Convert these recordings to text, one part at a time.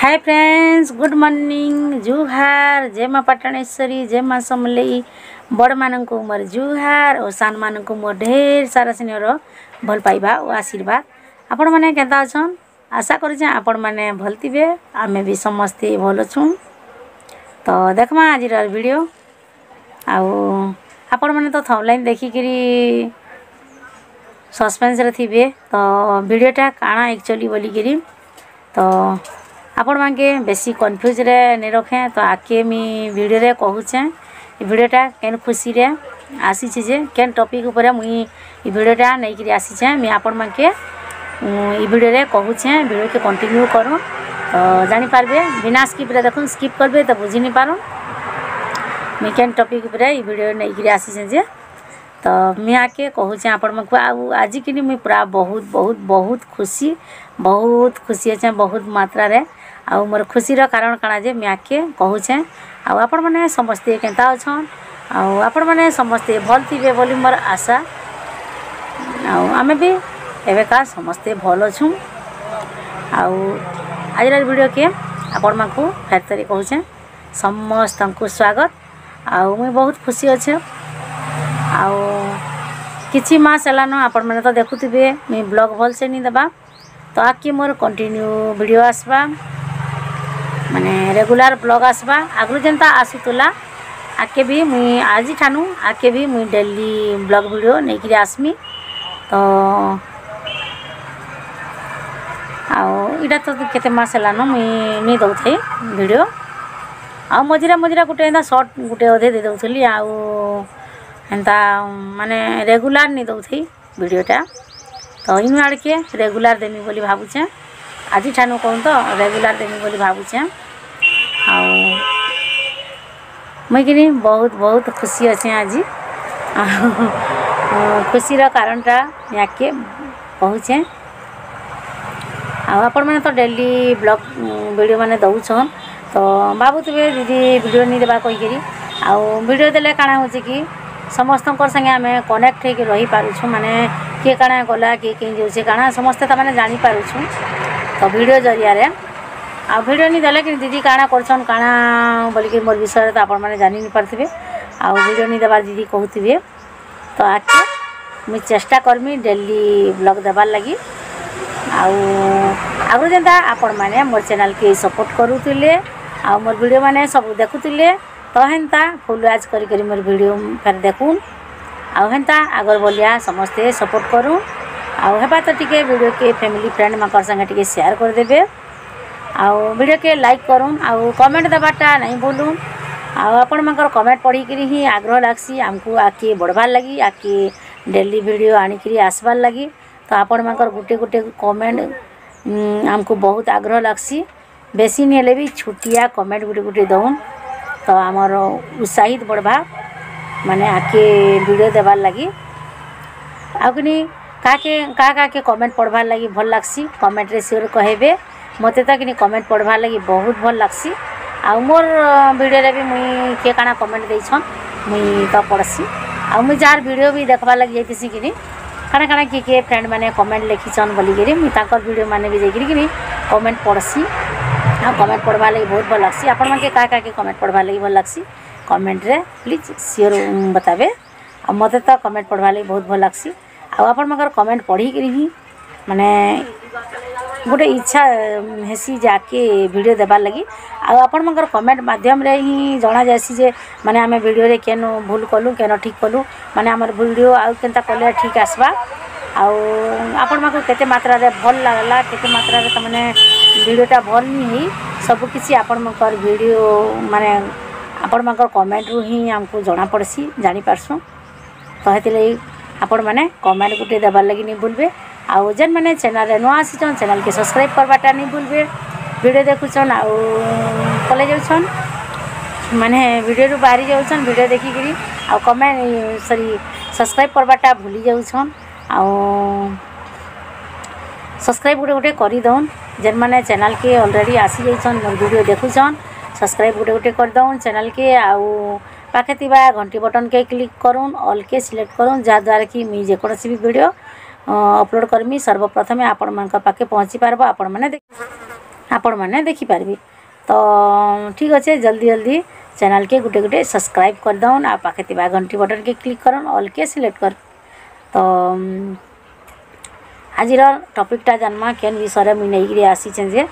હાય friends good morning જુહાર જય મા પાટણેଶ୍ୱରୀ ଜୟ ମା ସମଲେଇ ବଡ଼ମାନଙ୍କୁ ମୋର ଜୁହାର ଓ ସାନମାନଙ୍କୁ ମୋର ଢେର ସାରା ସ୍ନେହର ଭଲ ପାଇବା ଓ ଆଶୀର୍ବାଦ ଆପଣମାନେ କେନ୍ତା ଅଛନ୍ ଆଶା କରୁଛେଁ ଆପଣମାନେ ଭଲ ଥିବେ ଆମେ ବି ସମସ୍ତେ ଭଲ ଅଛୁଁ ତ ଦେଖ୍ମା ଆଜିର ଭିଡ଼ିଓ ଆଉ ଆପଣମାନେ ତ ଥମ୍ଲାଇନ୍ ଦେଖିକିରି ସସ୍ପେନ୍ସରେ ଥିବେ ତ ଭିଡ଼ିଓଟା କାଣା ଆକ୍ଚୁଆଲି ବୋଲିକିରି ତ ଆପଣମାନକେ ବେଶୀ କନଫ୍ୟୁଜ୍ରେ ନେଇ ରଖେଁ ତ ଆଗ୍କେ ମୁଇଁ ଭିଡ଼ିଓରେ କହୁଛେଁ ଇ ଭିଡ଼ିଓଟା କେନ୍ ଖୁସିରେ ଆସିଛେ ଯେ କେନ୍ ଟପିକ୍ ଉପରେ ମୁଇଁ ଇ ଭିଡ଼ିଓଟା ନେଇକିରି ଆସିଛେଁ ମୁଇଁ ଆପଣମାନକେ ଇ ଭିଡ଼ିଓରେ କହୁଛେଁ ଭିଡ଼ିଓକେ କଣ୍ଟିନ୍ୟୁ କରୁନ୍ ତ ଜାଣିପାରବେ ବିନା ସ୍କିପ୍ରେ ଦେଖୁନ୍ ସ୍କିପ୍ କରିବେ ତ ବୁଝି ନି ପାରୁନ୍ ମୁଇଁ କେନ୍ ଟପିକ୍ ଉପରେ ଇ ଭିଡ଼ିଓ ନେଇକିରି ଆସିଛେଁ ଯେ ତ ମୁଇଁ ଆଗ୍କେ କହୁଛେଁ ଆପଣମାନଙ୍କୁ ଆଉ ଆଜିକିନି ମୁଇଁ ପୁରା ବହୁତ ବହୁତ ବହୁତ ଖୁସି ବହୁତ ଖୁସି ଅଛେଁ ବହୁତ ମାତ୍ରାରେ ଆଉ ମୋର ଖୁସିର କାରଣ କାଣା ଯେ ମ୍ୟାକେ କହୁଛେଁ ଆଉ ଆପଣମାନେ ସମସ୍ତେ କେନ୍ତା ଅଛନ୍ ଆଉ ଆପଣମାନେ ସମସ୍ତେ ଭଲ୍ ଥିବେ ବୋଲି ମୋର ଆଶା ଆଉ ଆମେ ବି ଏବେକା ସମସ୍ତେ ଭଲ୍ ଅଛୁଁ ଆଉ ଆଜିର ଭିଡ଼ିଓକେ ଆପଣମାନଙ୍କୁ ଫେର୍ ଥରେ କହୁଛେ ସମସ୍ତଙ୍କୁ ସ୍ୱାଗତ ଆଉ ମୁଇଁ ବହୁତ ଖୁସି ଅଛେ ଆଉ କିଛି ମାସ ହେଲାନ ଆପଣମାନେ ତ ଦେଖୁଥିବେ ମୁଇଁ ବ୍ଲଗ୍ ଭଲ୍ସେ ନି ଦେବା ତ ଆଗ୍କେ ମୋର କଣ୍ଟିନ୍ୟୁ ଭିଡ଼ିଓ ଆସ୍ବା ମାନେ ରେଗୁଲାର ବ୍ଲଗ୍ ଆସ୍ବା ଆଗରୁ ଯେନ୍ତା ଆସୁଥିଲା ଆଗ୍କେ ବି ମୁଇଁ ଆଜିଠାନୁ ଆଗ୍କେ ବି ମୁଇଁ ଡେଲି ବ୍ଲଗ୍ ଭିଡ଼ିଓ ନେଇକିରି ଆସ୍ମି ତ ଆଉ ଇଟା ତ କେତେ ମାସ ହେଲାନ ମୁଇଁ ନେଇ ଦେଉଥାଏ ଭିଡ଼ିଓ ଆଉ ମଝିରେ ମଝିରେ ଗୋଟେ ଏନ୍ତା ସର୍ଟ ଗୋଟେ ଅଧେ ଦେଇ ଦେଉଥିଲି ଆଉ ଏନ୍ତା ମାନେ ରେଗୁଲାର ନେଇ ଦେଉଥାଏ ଭିଡ଼ିଓଟା ତ ଇନୁ ଆଡ଼କେ ରେଗୁଲାର ଦେମି ବୋଲି ଭାବୁଛେଁ ଆଜି ଠାନୁ କହୁନ୍ ତ ରେଗୁଲାର ଦେମି ବୋଲି ଭାବୁଛେଁ ଆଉ ମୁଇଁ କିନି ବହୁତ ବହୁତ ଖୁସି ଅଛେଁ ଆଜି ଖୁସିର କାରଣଟା ୟାକେ କହୁଛେଁ ଆଉ ଆପଣମାନେ ତ ଡେଲି ବ୍ଲଗ୍ ଭିଡ଼ିଓ ମାନେ ଦଉଛନ୍ ତ ଭାବୁଥିବେ ଦିଦି ଭିଡ଼ିଓ ନି ଦେବା କହିକିରି ଆଉ ଭିଡ଼ିଓ ଦେଲେ କାଣା ହେଉଛି କି ସମସ୍ତଙ୍କର ସାଙ୍ଗେ ଆମେ କନେକ୍ଟ ହେଇକି ରହିପାରୁଛୁ ମାନେ କିଏ କାଣା ଗଲା କିଏ କେହି ଯାଉଛେ କାଣା ସମସ୍ତେ ତାମାନେ ଜାଣିପାରୁଛୁ ତ ଭିଡ଼ିଓ ଜରିଆରେ ଆଉ ଭିଡ଼ିଓ ନି ଦେଲେ କି ଦିଦି କାଣା କରୁଛନ୍ କାଣା ବୋଲିକି ମୋର ବିଷୟରେ ତ ଆପଣମାନେ ଜାଣିନି ପାରୁଥିବେ ଆଉ ଭିଡ଼ିଓ ନି ଦେବାର ଦିଦି କହୁଥିବେ ତ ଆଗ୍କେ ମୁଇଁ ଚେଷ୍ଟା କର୍ମି ଡେଲି ବ୍ଲଗ୍ ଦେବାର୍ ଲାଗି ଆଉ ଆଗରୁ ଯେନ୍ତା ଆପଣମାନେ ମୋର ଚ୍ୟାନେଲ୍କେ ସପୋର୍ଟ କରୁଥିଲେ ଆଉ ମୋର ଭିଡ଼ିଓମାନେ ସବୁ ଦେଖୁଥିଲେ ତ ହେନ୍ତା ଫୁଲ୍ ୱାଚ୍ କରିକରି ମୋର ଭିଡ଼ିଓ ଫେର୍ ଦେଖୁନ୍ ଆଉ ହେନ୍ତା ଆଗର ଭଳିଆ ସମସ୍ତେ ସପୋର୍ଟ କରୁନ୍ आबा तो टे भिड के फैमिली फ्रेंड मैं टी सेयार करदे आड के लाइक करूँ आउ कमेंट देवाटा नहीं भूलूँ आपर कमेंट पढ़ी ही आग्रह लग्सी आमको आके बढ़वार लगी आके डेली भिड आणिकी आसबार लगी तो आपण मैं गोटे गोटे कमेंट आमको बहुत आग्रह लग्सी बेसी नहीं हेल्ले भी छोटिया कमेंट गुटे गुटे दौन तो आमर उत्साहित बढ़वा मैंने आके भिड देवार लगी आगनी का का कमेंट पढ़वार लगी भल लग्सी कमेंट रे सियोर कहे मत तो कि कमेंट पढ़वार लगे बहुत भल लग्सी आ मोर भिडे भी मुई किए काण कमेंट दे मुई तो पढ़सी आ मुई जार भिड भी देखवार लगे जाइस कि काण काण किए किए फ्रेंड मैंने कमेंट लिखीछन बोलिक मुझे भिडियो मैंने भी कि कमेंट पढ़सी हाँ कमेंट पढ़वार लगे बहुत भल लग्सी आपण मैं क्या क्या कमेंट पढ़वार लगे भल लग्सी कमेंट प्लीज सियोर बतावे आ मत तो कमेंट पढ़वार लगे बहुत भल लग्सी ଆଉ ଆପଣମାନଙ୍କର କମେଣ୍ଟ ପଢ଼ିକିରି ହିଁ ମାନେ ଗୋଟେ ଇଚ୍ଛା ହେସି ଯାହାକି ଭିଡ଼ିଓ ଦେବାର୍ ଲାଗି ଆଉ ଆପଣମାନଙ୍କର କମେଣ୍ଟ ମାଧ୍ୟମରେ ହିଁ ଜଣାଯାଏସି ଯେ ମାନେ ଆମେ ଭିଡ଼ିଓରେ କେନ ଭୁଲ କଲୁ କେନ ଠିକ୍ କଲୁ ମାନେ ଆମର ଭିଡ଼ିଓ ଆଉ କେନ୍ତା କଲେ ଠିକ୍ ଆସ୍ବା ଆଉ ଆପଣମାନଙ୍କୁ କେତେ ମାତ୍ରାରେ ଭଲ ଲାଗ୍ଲା କେତେ ମାତ୍ରାରେ ତାମାନେ ଭିଡ଼ିଓଟା ଭଲ ନି ହେଇ ସବୁକିଛି ଆପଣମାନଙ୍କର ଭିଡ଼ିଓ ମାନେ ଆପଣମାନଙ୍କର କମେଣ୍ଟରୁ ହିଁ ଆମକୁ ଜଣାପଡ଼୍ସି ଜାଣିପାର୍ସୁଁ ତ ହେଥିଲାଗି ଆପଣମାନେ କମେଣ୍ଟ ଗୋଟେ ଦେବାର୍ ଲାଗି ନି ଭୁଲବେ ଆଉ ଯେନ୍ମାନେ ଚ୍ୟାନେଲ୍ରେ ନୂଆ ଆସିଛନ୍ ଚ୍ୟାନେଲ୍କେ ସବସ୍କ୍ରାଇବ୍ କର୍ବାଟା ନି ଭୁଲବେ ଭିଡ଼ିଓ ଦେଖୁଛନ୍ ଆଉ ପଲେଇ ଯାଉଛନ୍ ମାନେ ଭିଡ଼ିଓରୁ ବାହାରି ଯାଉଛନ୍ ଭିଡ଼ିଓ ଦେଖିକିରି ଆଉ କମେଣ୍ଟ ସରି ସବସ୍କ୍ରାଇବ୍ କର୍ବାଟା ଭୁଲି ଯାଉଛନ୍ ଆଉ ସବସ୍କ୍ରାଇବ୍ ଗୋଟେ ଗୋଟେ କରିଦେଉନ୍ ଯେନ୍ମାନେ ଚ୍ୟାନେଲ୍କେ ଅଲରେଡ଼ି ଆସିଯାଇଛନ୍ ମୋର ଭିଡ଼ିଓ ଦେଖୁଛନ୍ ସବସ୍କ୍ରାଇବ୍ ଗୋଟେ ଗୋଟେ କରିଦେଉନ୍ ଚ୍ୟାନେଲ୍କେ ଆଉ পাখে থিবা ঘণ্টি বটনকে ক্লিক করুন অলকে সিলেক্ট করুন যাদ্বারা কি মুই যেকোনসি বি ভিডিও অপলোড করমি সর্বপ্রথমে আপনার পাখে পৌঁছি পারব আপন মানে আপন মানে দেখিপারবি তো ঠিক আছে জলদি জলদি चैनल के गुटे गुटे सब्सक्राइब कर दौन आ पाखे थी घंटी बटन के क्लिक करन ऑल के सिलेक्ट कर तो आज टपिकटा जानमा केन विषय मुई नहीं आसीचे जे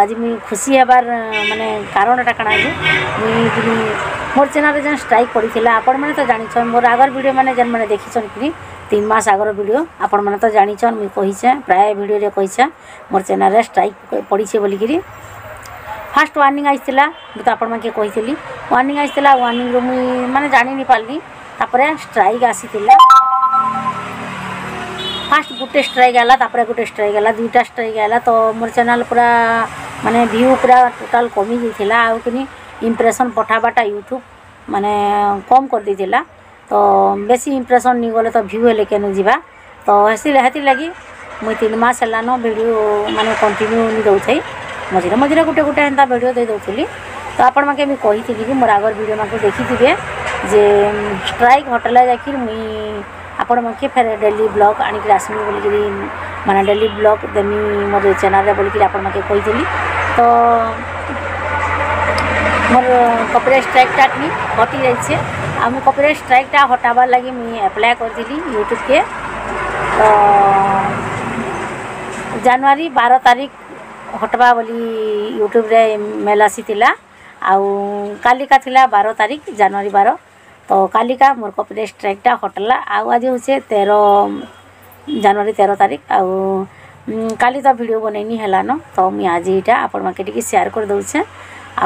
आज मुई खुशी हबार मानने कारणटा काଣା जे मुई মোর চ্যানেলে যেন স্ট্রাইক পড়িলা আপনার তো জাঁচন মোর আগর ভিডিও মানে যেন মানে দেখিছন কি তিন মাস আগর ভিডিও আপনার তো জাঁচন মুই কইছে প্রায় ভিডিওরে কইছে মোর চ্যানেলে স্ট্রাইক পড়িছে বলিকি ফার্স্ট ওয়ার্নিং আসছিলা ମୁଁ ତ ଆପଣମାନଙ୍କୁ କହିଥିଲି ୱାର୍ଣ୍ଣିଂ ଆସିଥିଲା ୱାର୍ଣ୍ଣିଂରୁ ମୁଇଁ ମାନେ ଜାଣିନି ପାରିଲି ତାପରେ ଷ୍ଟ୍ରାଇକ୍ ଆସିଥିଲା ଫାର୍ଷ୍ଟ ଗୋଟେ ଷ୍ଟ୍ରାଇକ୍ ହେଲା ତାପରେ ଗୋଟେ ଷ୍ଟ୍ରାଇକ୍ ହେଲା ଦୁଇଟା ଷ୍ଟ୍ରାଇକ୍ ହେଲା ତ ମୋର ଚ୍ୟାନେଲ୍ ପୁରା ମାନେ ଭ୍ୟୁ ପୁରା ଟୋଟାଲ୍ କମିଯାଇଥିଲା ଆଉ କିନି ଇମ୍ପ୍ରେସନ୍ ପଠାବାଟା ୟୁଟ୍ୟୁବ୍ ମାନେ କମ୍ କରିଦେଇଥିଲା ତ ବେଶୀ ଇମ୍ପ୍ରେସନ୍ ନି ଗଲେ ତ ଭ୍ୟୁ ହେଲେ କେନୁ ଯିବା ତ ହେସି ହେଥିର୍ଲାଗି ମୁଇଁ ତିନି ମାସ ହେଲାନ ଭିଡ଼ିଓ ମାନେ କଣ୍ଟିନ୍ୟୁ ନି ଦଉଥାଇ ମଝିରେ ମଝିରେ ଗୋଟେ ଗୋଟେ ହେନ୍ତା ଭିଡ଼ିଓ ଦେଇ ଦଉଥିଲି ତ ଆପଣମାନକେ ବି କହିଥିଲି ବି ମୋର ଆଗର ଭିଡ଼ିଓମାନଙ୍କୁ ଦେଖିଥିବେ ଯେ ଷ୍ଟ୍ରାଇକ୍ ହଟେଲା ଯାଇକିରି ମୁଇଁ ଆପଣମାନକେ ଫେର୍ ଡେଲି ବ୍ଲଗ୍ ଆଣିକିରି ଆସମି ବୋଲିକିରି ମାନେ ଡେଲି ବ୍ଲଗ୍ ଦେମି ମୋର ଚ୍ୟାନେଲ୍ରେ ବୋଲିକିରି ଆପଣମାନକେ କହିଥିଲି ତ ମୋର କପିରାଇଟ୍ ଷ୍ଟ୍ରାଇକ୍ଟା ବି କଟିଯାଇଛି ଆଉ ମୁଁ କପିରାଇଟ୍ ଷ୍ଟ୍ରାଇକ୍ଟା ହଟାବାର୍ ଲାଗି ମୁଇଁ ଆପ୍ଲାଏ କରିଥିଲି ୟୁଟ୍ୟୁବ୍କେ ତ ଜାନୁଆରୀ ବାର ତାରିଖ ହଟବା ବୋଲି ୟୁଟ୍ୟୁବ୍ରେ ମେଲ୍ ଆସିଥିଲା ଆଉ କାଲିକା ଥିଲା ବାର ତାରିଖ ଜାନୁଆରୀ ବାର ତ କାଲିକା ମୋର କପିରାଇଟ୍ ଷ୍ଟ୍ରାଇକ୍ଟା ହଟଲା ଆଉ ଆଜି ହେଉଛେ ତେର ଜାନୁଆରୀ ତେର ତାରିଖ ଆଉ କାଲି ତ ଭିଡ଼ିଓ ବନେଇନି ହେଲାନ ତ ମୁଇଁ ଆଜି ଏଇଟା ଆପଣମାନକେ ଟିକେ ସେୟାର୍ କରିଦେଉଛେଁ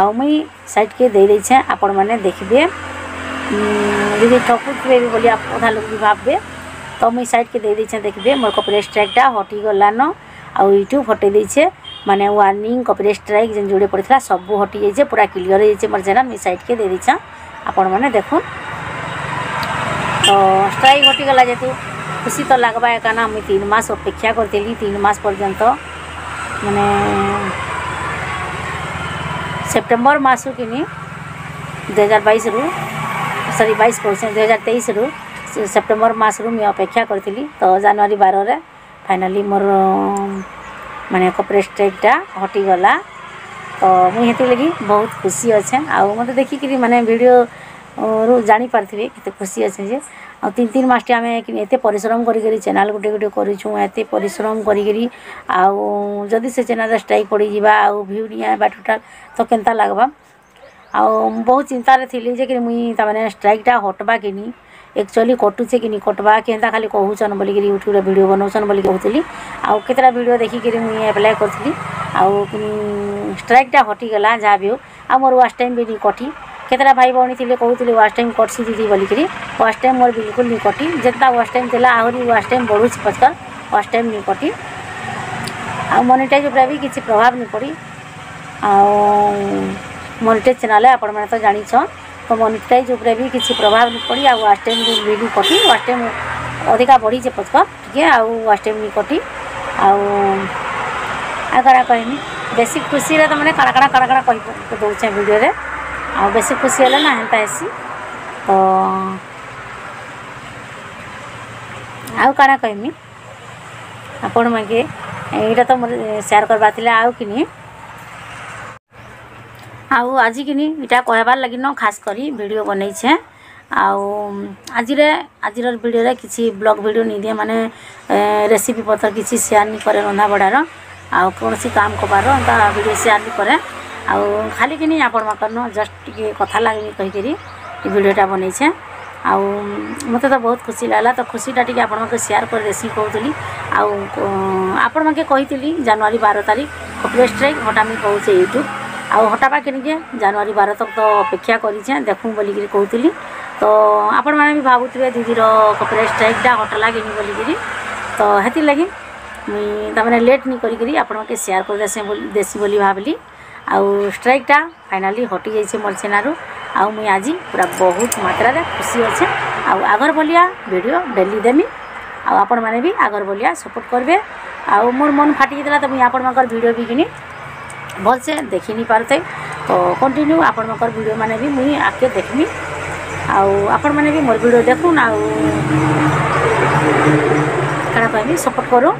ଆଉ ମୁଇଁ ସାଇଟ୍କେ ଦେଇ ଦେଇଛେଁ ଆପଣମାନେ ଦେଖିବେ ଯଦି ଠକୁଥିବେ ବି ବୋଲି ଅଧା ଲୋକ ବି ଭାବବେ ତ ମୁଇଁ ସାଇଟ୍କେ ଦେଇ ଦେଇଛେଁ ଦେଖିବେ ମୋର କପିରାଇଟ୍ ଷ୍ଟ୍ରାଇକ୍ଟା ହଟିଗଲାନ ଆଉ ୟୁଟ୍ୟୁବ୍ ହଟେଇ ଦେଇଛେ ମାନେ ୱାର୍ଣ୍ଣିଂ କପିରାଇଟ୍ ଷ୍ଟ୍ରାଇକ୍ ଯେନ୍ ଯୋଡ଼େ ପଡ଼ିଥିଲା ସବୁ ହଟି ଯାଇଛେ ପୁରା କ୍ଲିଅର୍ ହେଇଯାଇଛେ ମୋର ଚ୍ୟାନେଲ୍ ମୁଇଁ ସାଇଟ୍କେ ଦେଇ ଦେଇଛେଁ ଆପଣମାନେ ଦେଖୁନ୍ ତ ଷ୍ଟ୍ରାଇକ୍ ହଟିଗଲା ଯେହେତୁ খুশি তো লাগবা একা না আমি তিন মাস অপেক্ষা করতেলি তিন মাস পর্যন্ত মানে ସେପ୍ଟେମ୍ବର ମାସରୁ କିନି ଦୁଇହଜାର ବାଇଶରୁ ସରି ବାଇଶ କହୁଛି ଦୁଇହଜାର ତେଇଶରୁ ସେପ୍ଟେମ୍ବର ମାସରୁ ମୁଁ ଅପେକ୍ଷା କରିଥିଲି ତ ଜାନୁଆରୀ ବାରରେ ଫାଇନାଲି ମୋର ମାନେ କପରେଟ୍ ଷ୍ଟ୍ରାଇକ୍ଟା ହଟିଗଲା ତ ମୁଁ ହେଥିଲାଗି ବହୁତ ଖୁସି ଅଛେ ଆଉ ମୋତେ ଦେଖିକିରି ମାନେ ଭିଡ଼ିଓରୁ ଜାଣିପାରିଥିବେ କେତେ ଖୁସି ଅଛେ ଯେ তিন তিন মাসটি আমি এতে পরিশ্রম করি চ্যানেল গোটে গোটে করছু এতে পরিশ্রম করি আউ যদি সে চ্যানেলরে স্ট্রাইক পড়িযা আউ ভিউ নিয়ে বা টোটাল তো কেনতা লাগবা আউ বহু চিন্তারে থিলি যে কি মুই তার স্ট্রাইকটা হটবা কিনি একচুয়ালি কটুছে কি কটবা কেনতা খালি কহুছন বলিকি ইউট্যুবে ভিডিও বনাউছন বলি কহুলি আউ কেতটা ভিডিও দেখিকি মুই আপ্লাই করছিলি আউ স্ট্রাইকটা হটিগলা যা বি হো আর মোর ওয়াচ টাইম বি কটি କେତେଟା ଭାଇ ଭଉଣୀ ଥିଲେ କହୁଥିଲେ ୱାଚ୍ ଟାଇମ୍ କଟ୍ସି ଦିଦି ବୋଲିକିରି ୱାଚ୍ ଟାଇମ୍ ମୋର ବିଲକୁଲ ନି କଟି ଯେନ୍ତା ୱାଚ୍ ଟାଇମ୍ ଥିଲା ଆହୁରି ୱାଚ୍ ଟାଇମ୍ ବଢ଼ୁଛି ପଛକର ୱାଚ୍ ଟାଇମ୍ ନି କଟି ଆଉ ମନିଟାଇଜ୍ ଉପରେ ବି କିଛି ପ୍ରଭାବ ନି ପଡ଼ି ଆଉ ମନିଟାଇଜ୍ ଚ୍ୟାନେଲ୍ ଆପଣମାନେ ତ ଜାଣିଛନ୍ ତ ମନିଟାଇଜ୍ ଉପରେ ବି କିଛି ପ୍ରଭାବ ନି ପଡ଼ି ଆଉ ୱାଚ୍ ଟାଇମ୍ ବି ନି କଟି ୱାଚ୍ ଟାଇମ୍ ଅଧିକା ବଢ଼ିଛେ ପଛକର ଟିକେ ଆଉ ୱାଚ୍ ଟାଇମ୍ ନି କଟି ଆଉ ଆଉ କାଣା କହିନି ବେଶୀ ଖୁସିରେ ତ ମାନେ କାଣା କାଣା କାଣା କାଣା କହି ଦେଉଛେ ଭିଡ଼ିଓରେ ଆଉ ବେଶୀ ଖୁସି ହେଲେ ନା ହେନ୍ତା ହେସି ତ ଆଉ କାଣା କହିମି ଆପଣମାନକେ ଏଇଟା ତ ମୋର ସେୟାର କରବାର ଥିଲା ଆଉ କିନି ଆଉ ଆଜି କିନି ଇଟା କହିବାର ଲାଗି ନ ଖାସ୍ କରି ଭିଡ଼ିଓ ବନେଇଛେ ଆଉ ଆଜିରେ ଆଜିର ଭିଡ଼ିଓରେ କିଛି ବ୍ଲଗ୍ ଭିଡ଼ିଓ ନେଇ ଦିଏ ମାନେ ରେସିପି ପତ୍ର କିଛି ସେୟାର ନି କରେ ରନ୍ଧାବଢ଼ାର ଆଉ କୌଣସି କାମ କବାର ଏନ୍ତା ଭିଡ଼ିଓ ସେୟାର ନି କରେ ଆଉ ଖାଲିକି ନେଇ ଆପଣ ମାକନ ଜଷ୍ଟ ଟିକେ କଥା ଲାଗିବି କହିକିରି ଏ ଭିଡ଼ିଓଟା ବନେଇଛେ ଆଉ ମୋତେ ତ ବହୁତ ଖୁସି ଲାଗିଲା ତ ଖୁସିଟା ଟିକେ ଆପଣମାନଙ୍କୁ ସେୟାର କରିଦେସି କହୁଥିଲି ଆଉ ଆପଣମାନଙ୍କୁ କହିଥିଲି ଜାନୁଆରୀ ବାର ତାରିଖ କପିଳ ଷ୍ଟ୍ରାଇକ୍ ହଟା ମୁଇଁ କହୁଛେ ୟୁଟ୍ୟୁବ୍ ଆଉ ହଟାବା କିଣିକେ ଜାନୁଆରୀ ବାର ତକ ତ ଅପେକ୍ଷା କରିଛେଁ ଦେଖୁଁ ବୋଲିକିରି କହୁଥିଲି ତ ଆପଣମାନେ ବି ଭାବୁଥିବେ ଦିଦିର କପିଳ ଷ୍ଟ୍ରାଇକ୍ଟା ହଟଲା କିଣି ବୋଲିକିରି ତ ହେଥିର୍ ଲାଗି ମୁଇଁ ତାମାନେ ଲେଟ୍ ନି କରିକିରି ଆପଣଙ୍କୁ ସେୟାର କରିଦେସି ଦେସି ବୋଲି ଭାବିଲି ଆଉ ଷ୍ଟ୍ରାଇକ୍ଟା ଫାଇନାଲି ହଟି ଯାଇଛି ମୋର ସେନାରୁ ଆଉ ମୁଇଁ ଆଜି ପୁରା ବହୁତ ମାତ୍ରାରେ ଖୁସି ଅଛେ ଆଉ ଆଗର ଭଲିଆ ଭିଡ଼ିଓ ଡେଲି ଦେମି ଆଉ ଆପଣମାନେ ବି ଆଗର ଭଲିଆ ସପୋର୍ଟ କରିବେ ଆଉ ମୋର ମନ ଫାଟି ଯାଇଥିଲା ତ ମୁଇଁ ଆପଣମାନଙ୍କର ଭିଡ଼ିଓ ବି କିନି ଭଲସେ ଦେଖି ନି ପାରୁଥାଏ ତ କଣ୍ଟିନ୍ୟୁ ଆପଣମାନଙ୍କର ଭିଡ଼ିଓ ମାନେ ବି ମୁଇଁ ଆଗକେ ଦେଖ୍ମି ଆଉ ଆପଣମାନେ ବି ମୋର ଭିଡ଼ିଓ ଦେଖୁନ୍ ଆଉ କାଣା କହିବି ସପୋର୍ଟ କରୁନ୍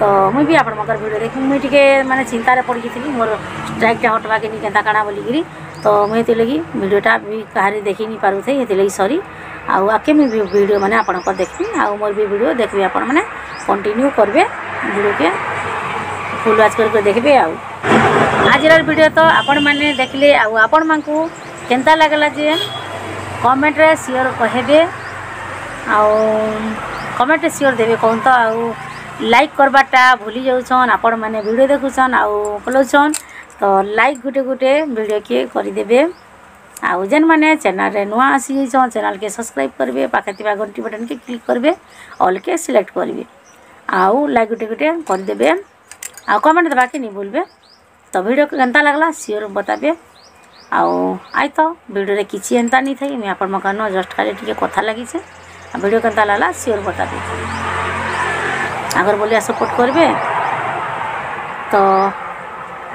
ତ ମୁଇଁ ବି ଆପଣଙ୍କର ଭିଡ଼ିଓ ଦେଖି ମୁଇଁ ଟିକେ ମାନେ ଚିନ୍ତାରେ ପଡ଼ିଯାଇଥିଲି ମୋର ଷ୍ଟ୍ରାଇକ୍ଟା ହଟବାକେ ନି କେନ୍ତା କାଣା ବୋଲିକିରି ତ ମୁଇଁ ହେଥିଲାଗି ଭିଡ଼ିଓଟା ବି କାହାରି ଦେଖି ନି ପାରୁଥାଏ ହେଥିଲାଗି ସରି ଆଉ ଆଗକେ ମୁଇଁ ଭିଡ଼ିଓ ମାନେ ଆପଣଙ୍କର ଦେଖିବି ଆଉ ମୋର ବି ଭିଡ଼ିଓ ଦେଖିବେ ଆପଣମାନେ କଣ୍ଟିନ୍ୟୁ କରିବେ ଭିଡ଼ିଓକେ ଫୁଲ୍ ୱାଚ୍ କରିକି ଦେଖିବେ ଆଉ ଆଜିର ଭିଡ଼ିଓ ତ ଆପଣମାନେ ଦେଖିଲେ ଆଉ ଆପଣମାନଙ୍କୁ କେନ୍ତା ଲାଗିଲା ଯେ କମେଣ୍ଟରେ ସିଓର କହିବେ ଆଉ କମେଣ୍ଟରେ ସିଓର ଦେବେ କହନ୍ତୁ ଆଉ ଲାଇକ୍ କର୍ବାର୍ଟା ଭୁଲି ଯାଉଛନ୍ ଆପଣମାନେ ଭିଡ଼ିଓ ଦେଖୁଛନ୍ ଆଉ ପଲଉଛନ୍ ତ ଲାଇକ୍ ଗୁଟେ ଗୁଟେ ଭିଡ଼ିଓକେ କରିଦେବେ ଆଉ ଯେନ୍ମାନେ ଚ୍ୟାନେଲ୍ରେ ନୂଆ ଆସିଯାଇଛନ୍ ଚ୍ୟାନେଲ୍କେ ସବସ୍କ୍ରାଇବ୍ କରିବେ ପାଖେ ଥିବା ଘଣ୍ଟି ବଟନ୍କେ କ୍ଲିକ୍ କରିବେ ଅଲ୍କେ ସିଲେକ୍ଟ କରିବେ ଆଉ ଲାଇକ୍ ଗୁଟେ ଗୁଟେ କରିଦେବେ ଆଉ କମେଣ୍ଟ ଦେବାକେ ନି ଭୁଲବେ ତ ଭିଡ଼ିଓ କେନ୍ତା ଲାଗ୍ଲା ସିଓର ବତାବେ ଆଉ ଆଇ ତ ଭିଡ଼ିଓରେ କିଛି ଏନ୍ତା ନେଇ ଥାଇ ମୁଇଁ ଆପଣମାନଙ୍କ ନୁ ଜଷ୍ଟ ଖାଲି ଟିକେ କଥା ଲାଗିଛେ ଆଉ ଭିଡ଼ିଓ କେନ୍ତା ଲାଗ୍ଲା ସିଓର ବତାବେ আগরবলিয়া সাপোর্ট করবে তো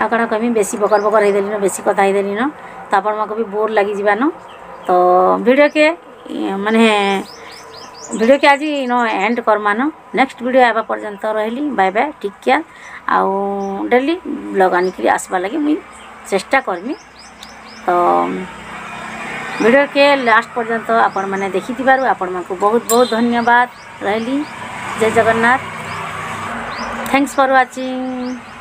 ଆଉ କ'ଣ କହିବି ବେଶୀ ବକର ବକର ହେଇଦେଲିନ ବେଶୀ କଥା ହେଇଦେଲିନ ତ ଆପଣମାନଙ୍କୁ ବି ବୋର୍ ଲାଗିଯିବାନ ତ ଭିଡ଼ିଓକେ ମାନେ ଭିଡ଼ିଓକେ ଆଜି ନ ଏଣ୍ଡ କରମାନ ନେକ୍ସଟ ଭିଡ଼ିଓ ହେବା ପର୍ଯ୍ୟନ୍ତ ରହିଲି ବାଏ ବାଏ ଟିକ୍ କେୟାର ଆଉ ଡେଲି ବ୍ଲଗ୍ ଆଣିକିରି ଆସବା ଲାଗି ମୁଇଁ ଚେଷ୍ଟା କରମି ତ ଭିଡ଼ିଓକେ ଲାଷ୍ଟ ପର୍ଯ୍ୟନ୍ତ ଆପଣମାନେ ଦେଖିଥିବାରୁ ଆପଣମାନଙ୍କୁ ବହୁତ ବହୁତ ଧନ୍ୟବାଦ ରହିଲି ଜୟ ଜଗନ୍ନାଥ थैंक्स फॉर वॉचिंग